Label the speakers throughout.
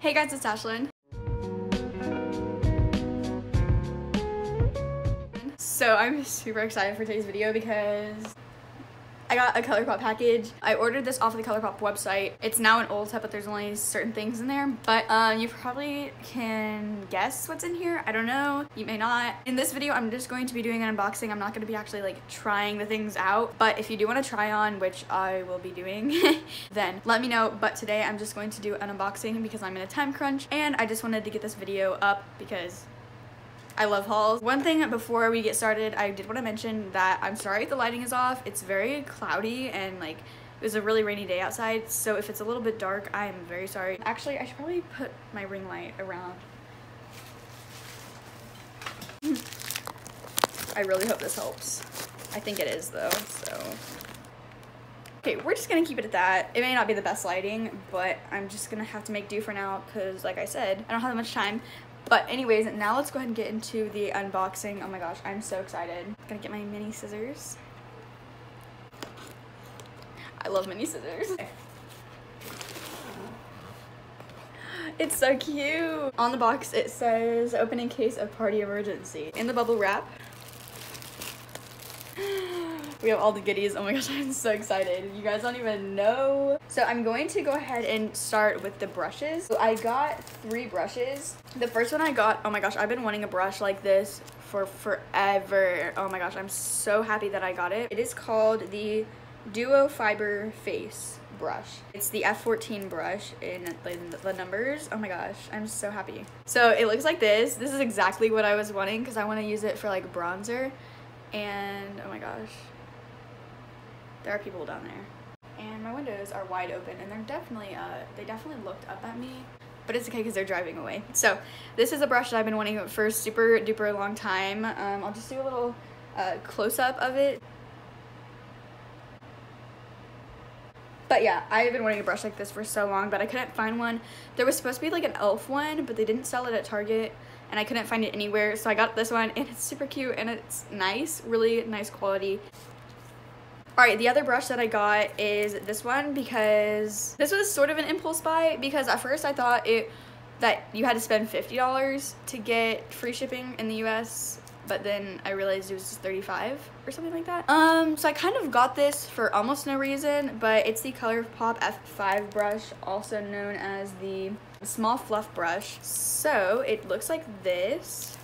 Speaker 1: Hey guys, it's Ashlynn. So I'm super excited for today's video because I got a ColourPop package. I ordered this off of the ColourPop website. It's now an Ulta, but there's only certain things in there. But um, you probably can guess what's in here. I don't know. You may not. In this video, I'm just going to be doing an unboxing. I'm not going to be actually like trying the things out. But if you do want to try on, which I will be doing, then let me know. But today I'm just going to do an unboxing because I'm in a time crunch. And I just wanted to get this video up because I love hauls. One thing before we get started, I did want to mention that I'm sorry if the lighting is off. It's very cloudy and like it was a really rainy day outside, so if it's a little bit dark, I am very sorry. Actually, I should probably put my ring light around. Hmm. I really hope this helps. I think it is though, so. Okay, we're just gonna keep it at that. It may not be the best lighting, but I'm just gonna have to make do for now because like I said, I don't have that much time. But anyways, now let's go ahead and get into the unboxing. Oh my gosh, I'm so excited. Gonna get my mini scissors. I love mini scissors. It's so cute. On the box, it says, opening case of party emergency. In the bubble wrap, we have all the goodies. Oh my gosh, I'm so excited. You guys don't even know. So I'm going to go ahead and start with the brushes. So I got three brushes. The first one I got, oh my gosh, I've been wanting a brush like this for forever. Oh my gosh, I'm so happy that I got it. It is called the Duo Fiber Face brush. It's the F14 brush in the, the, numbers. Oh my gosh, I'm so happy. So it looks like this. This is exactly what I was wanting because I want to use it for like bronzer. And oh my gosh, there are people down there. And my windows are wide open and they're definitely, uh, they definitely looked up at me but it's okay because they're driving away. So this is a brush that I've been wanting for a super duper long time. Um, I'll just do a little uh, close-up of it. But yeah, I've been wanting a brush like this for so long, but I couldn't find one. There was supposed to be like an e.l.f. one, but they didn't sell it at Target, and I couldn't find it anywhere, so I got this one, and it's super cute, and it's nice, really nice quality. Alright, the other brush that I got is this one because this was sort of an impulse buy because at first I thought it that you had to spend $50 to get free shipping in the US but then I realized it was just 35 or something like that. Um, so I kind of got this for almost no reason, but it's the ColourPop F5 brush, also known as the small fluff brush. So it looks like this.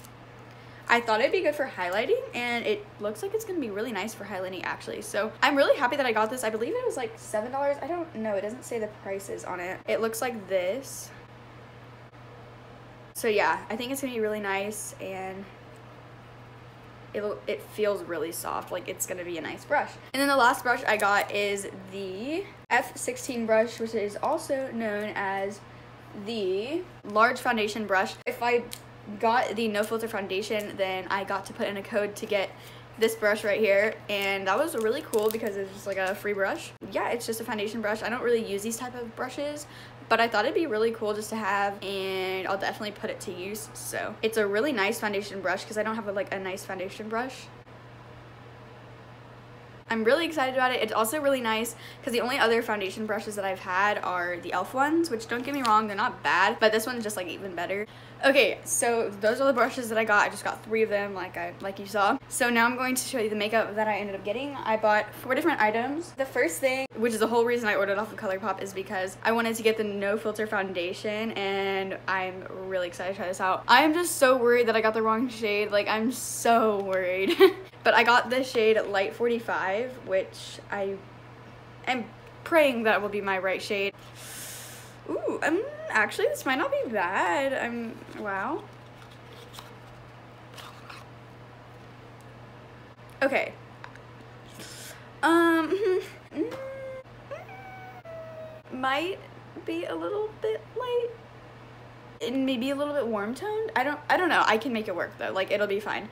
Speaker 1: I thought it'd be good for highlighting and it looks like it's gonna be really nice for highlighting actually. So I'm really happy that I got this. I believe it was like $7. I don't know, it doesn't say the prices on it. It looks like this. So yeah, I think it's gonna be really nice and it, it feels really soft, like it's gonna be a nice brush. And then the last brush I got is the F16 brush, which is also known as the large foundation brush. If I got the no filter foundation then I got to put in a code to get this brush right here and that was really cool because it's just like a free brush. Yeah it's just a foundation brush. I don't really use these type of brushes but I thought it'd be really cool just to have and I'll definitely put it to use so. It's a really nice foundation brush because I don't have a, like a nice foundation brush I'm really excited about it. It's also really nice because the only other foundation brushes that I've had are the e.l.f. ones, which don't get me wrong, they're not bad, but this one's just like even better. Okay, so those are the brushes that I got. I just got three of them like I like you saw. So now I'm going to show you the makeup that I ended up getting. I bought four different items. The first thing, which is the whole reason I ordered off of ColourPop is because I wanted to get the no filter foundation and I'm really excited to try this out. I am just so worried that I got the wrong shade. Like I'm so worried. but I got the shade Light 45, which I am praying that will be my right shade. Ooh, um, actually this might not be bad. I'm, wow. Okay. Um, might be a little bit light and maybe a little bit warm toned. I don't, I don't know. I can make it work though. Like it'll be fine.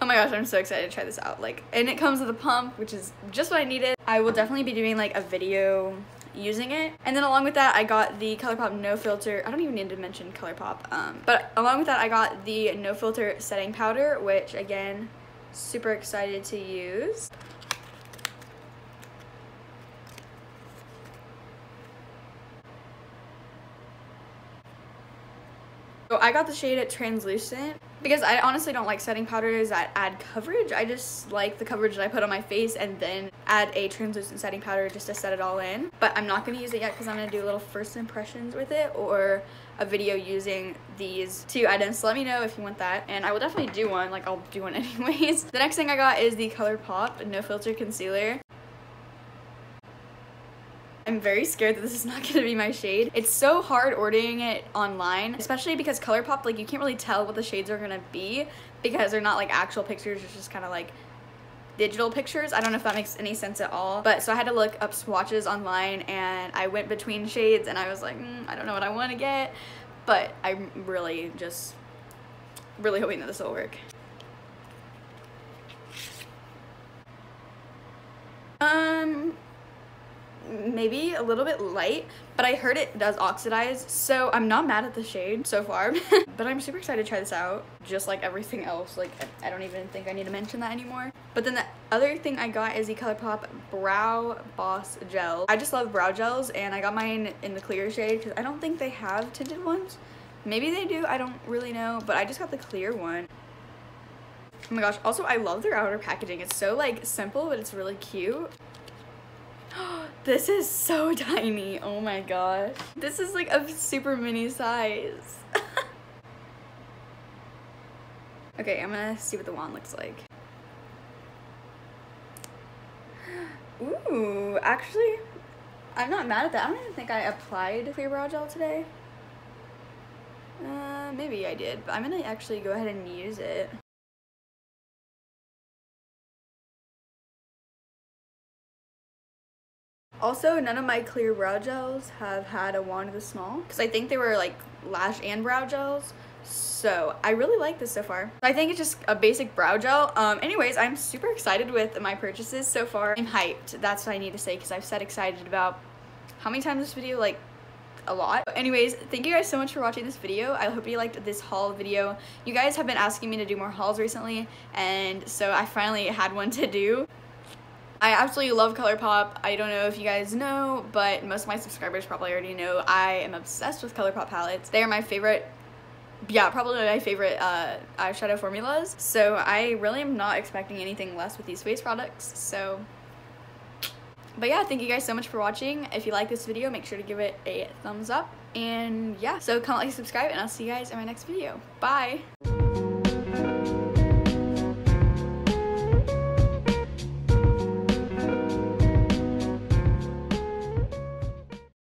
Speaker 1: Oh my gosh, I'm so excited to try this out. Like, and it comes with a pump, which is just what I needed. I will definitely be doing like a video using it. And then along with that, I got the ColourPop No Filter. I don't even need to mention ColourPop. Um, but along with that, I got the No Filter Setting Powder, which again, super excited to use. I got the shade Translucent because I honestly don't like setting powders that add coverage. I just like the coverage that I put on my face and then add a translucent setting powder just to set it all in. But I'm not going to use it yet because I'm going to do a little first impressions with it or a video using these two items. So let me know if you want that. And I will definitely do one. Like I'll do one anyways. the next thing I got is the ColourPop No Filter Concealer. I'm very scared that this is not going to be my shade. It's so hard ordering it online, especially because ColourPop, like you can't really tell what the shades are going to be because they're not like actual pictures. It's just kind of like digital pictures. I don't know if that makes any sense at all. But so I had to look up swatches online and I went between shades and I was like, mm, I don't know what I want to get. But I'm really just really hoping that this will work. Um, maybe a little bit light, but I heard it does oxidize, so I'm not mad at the shade so far. but I'm super excited to try this out, just like everything else. Like, I don't even think I need to mention that anymore. But then the other thing I got is the ColourPop Brow Boss Gel. I just love brow gels, and I got mine in the clear shade, because I don't think they have tinted ones. Maybe they do, I don't really know, but I just got the clear one. Oh my gosh, also I love their outer packaging. It's so like simple, but it's really cute. this is so tiny. Oh my gosh. This is like a super mini size. okay, I'm gonna see what the wand looks like. Ooh, actually, I'm not mad at that. I don't even think I applied clear brow gel today. Uh, maybe I did, but I'm gonna actually go ahead and use it. Also, none of my clear brow gels have had a wand this small because I think they were like lash and brow gels. So I really like this so far. I think it's just a basic brow gel. Um, anyways, I'm super excited with my purchases so far. I'm hyped. That's what I need to say because I've said excited about how many times this video like a lot. Anyways, thank you guys so much for watching this video. I hope you liked this haul video. You guys have been asking me to do more hauls recently and so I finally had one to do. I absolutely love ColourPop. I don't know if you guys know, but most of my subscribers probably already know I am obsessed with ColourPop palettes. They are my favorite yeah, probably my favorite uh, eyeshadow formulas. So I really am not expecting anything less with these face products. So, but yeah, thank you guys so much for watching. If you like this video, make sure to give it a thumbs up. And yeah, so comment, like, subscribe, and I'll see you guys in my next video. Bye!